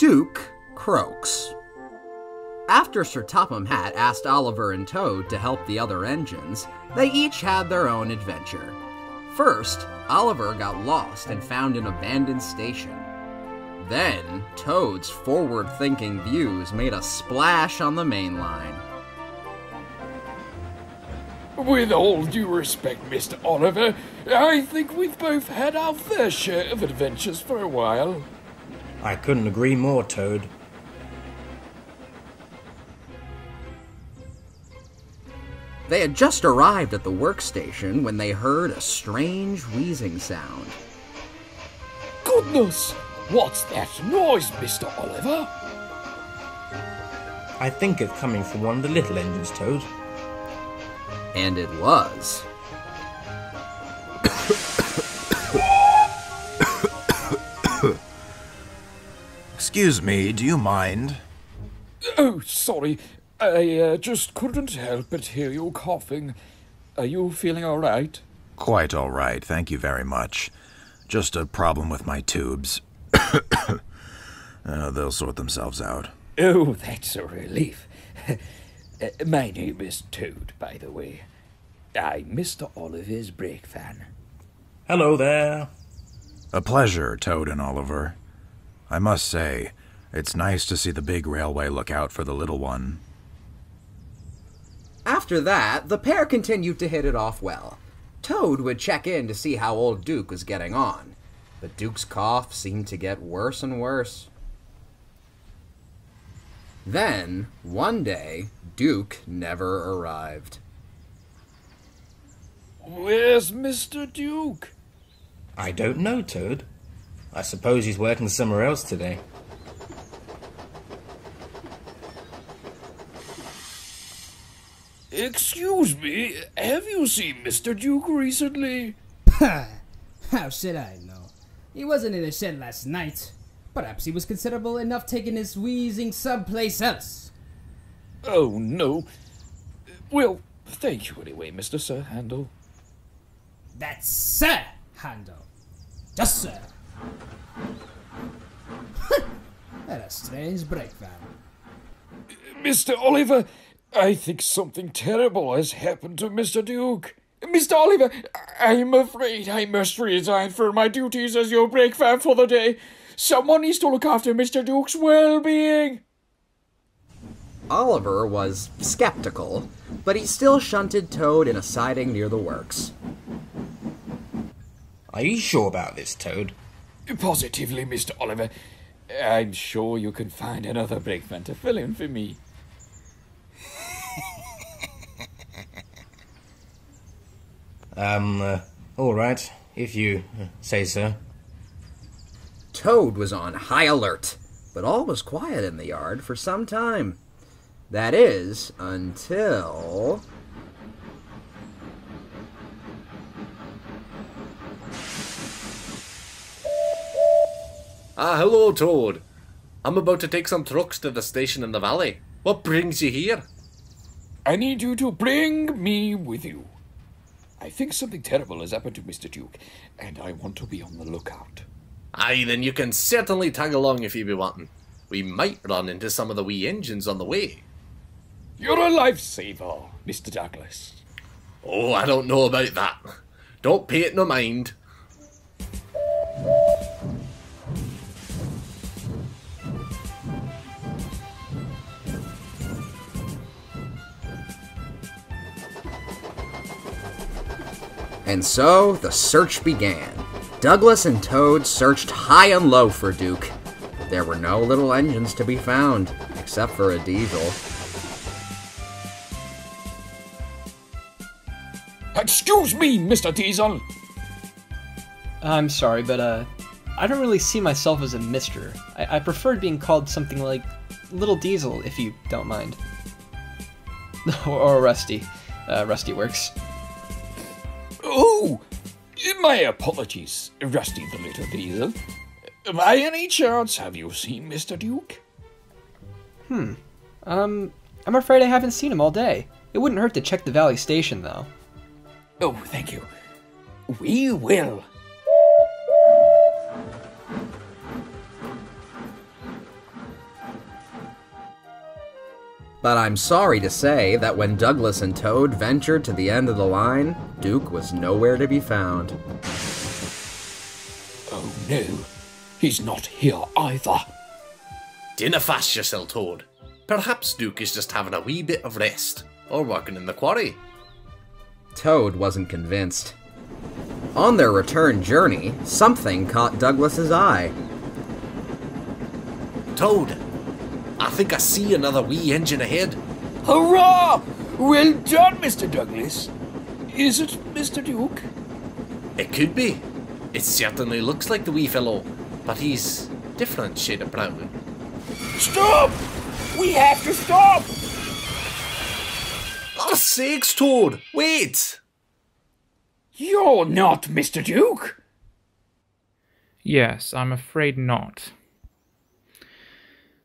Duke croaks. After Sir Topham Hatt asked Oliver and Toad to help the other engines, they each had their own adventure. First, Oliver got lost and found an abandoned station. Then, Toad's forward thinking views made a splash on the main line. With all due respect, Mr. Oliver, I think we've both had our fair share of adventures for a while. I couldn't agree more, Toad. They had just arrived at the workstation when they heard a strange wheezing sound. Goodness! What's that noise, Mr. Oliver? I think it's coming from one of the little engines, Toad. And it was. Excuse me, do you mind? Oh, sorry. I uh, just couldn't help but hear you coughing. Are you feeling all right? Quite all right, thank you very much. Just a problem with my tubes. uh, they'll sort themselves out. Oh, that's a relief. Uh, my name is Toad, by the way. I'm Mr. Oliver's brake van. Hello there. A pleasure, Toad and Oliver. I must say, it's nice to see the big railway look out for the little one. After that, the pair continued to hit it off well. Toad would check in to see how old Duke was getting on, but Duke's cough seemed to get worse and worse. Then, one day, Duke never arrived. Where's Mr. Duke? I don't know, Toad. I suppose he's working somewhere else today. Excuse me, have you seen Mr. Duke recently? How should I know? He wasn't in the shed last night. Perhaps he was considerable enough taking his wheezing someplace else. Oh, no. Well, thank you anyway, Mr. Sir Handel. That's Sir Handel. Just Sir. What a strange brake van. Mr. Oliver, I think something terrible has happened to Mr. Duke. Mr. Oliver, I'm afraid I must resign from my duties as your brake van for the day. Someone needs to look after Mr. Duke's well-being. Oliver was skeptical, but he still shunted Toad in a siding near the works. Are you sure about this, Toad? Positively, Mr. Oliver. I'm sure you can find another brake van to fill in for me. Um, uh, alright, if you uh, say so. Toad was on high alert, but all was quiet in the yard for some time. That is, until. Ah, hello, Toad. I'm about to take some trucks to the station in the valley. What brings you here? I need you to bring me with you. I think something terrible has happened to Mr. Duke, and I want to be on the lookout. Aye, then you can certainly tag along if you be wanting. We might run into some of the wee engines on the way. You're a lifesaver, Mr. Douglas. Oh, I don't know about that. Don't pay it no mind. And so the search began. Douglas and Toad searched high and low for Duke. But there were no little engines to be found, except for a diesel. Excuse me, Mr. Diesel. I'm sorry, but uh, I don't really see myself as a Mister. I, I preferred being called something like Little Diesel, if you don't mind. or, or Rusty. Uh, Rusty works. Oh, my apologies, Rusty the Little Diesel. By any chance, have you seen Mr. Duke? Hmm. Um, I'm afraid I haven't seen him all day. It wouldn't hurt to check the Valley Station, though. Oh, thank you. We will. But I'm sorry to say that when Douglas and Toad ventured to the end of the line, Duke was nowhere to be found. Oh no, he's not here either. Dinna fast yourself, Toad. Perhaps Duke is just having a wee bit of rest, or working in the quarry. Toad wasn't convinced. On their return journey, something caught Douglas's eye. Toad, I think I see another wee engine ahead. Hurrah! Well done, Mr. Douglas. Is it Mr. Duke? It could be. It certainly looks like the wee fellow, but he's different shade of brown. Stop! We have to stop! Oh, sakes, Toad! Wait! You're not Mr. Duke. Yes, I'm afraid not.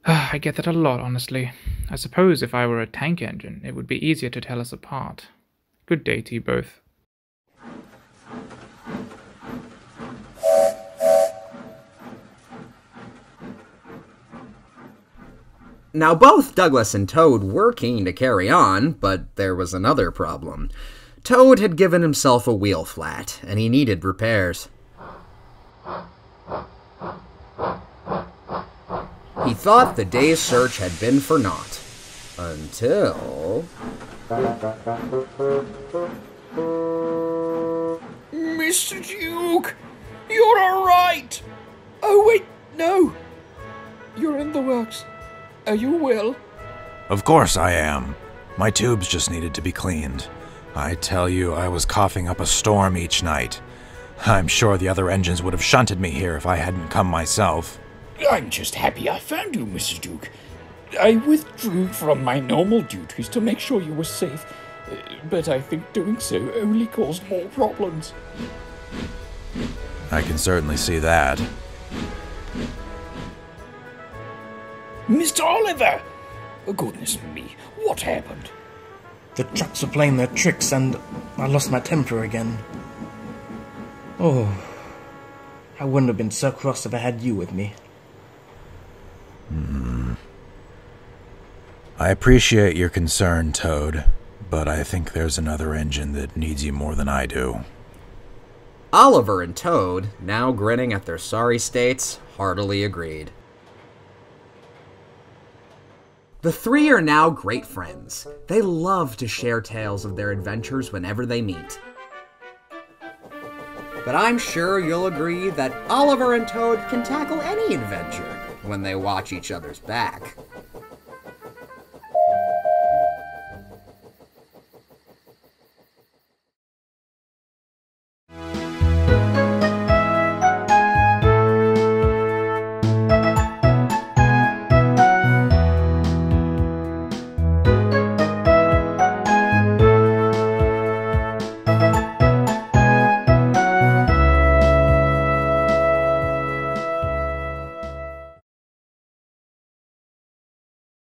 I get that a lot, honestly. I suppose if I were a tank engine, it would be easier to tell us apart. Good day to you both. Now, both Douglas and Toad were keen to carry on, but there was another problem. Toad had given himself a wheel flat, and he needed repairs. He thought the day's search had been for naught. Until. Mr. Duke, you're alright. Oh, wait, no. You're in the works. Are you well? Of course I am. My tubes just needed to be cleaned. I tell you, I was coughing up a storm each night. I'm sure the other engines would have shunted me here if I hadn't come myself. I'm just happy I found you, Mrs. Duke. I withdrew from my normal duties to make sure you were safe, uh, but I think doing so only caused more problems. I can certainly see that. Mr. Oliver! Oh, goodness me, what happened? The trucks were playing their tricks and I lost my temper again. Oh, I wouldn't have been so cross if I had you with me. Hmm. I appreciate your concern, Toad, but I think there's another engine that needs you more than I do. Oliver and Toad, now grinning at their sorry states, heartily agreed. The three are now great friends. They love to share tales of their adventures whenever they meet. But I'm sure you'll agree that Oliver and Toad can tackle any adventure when they watch each other's back.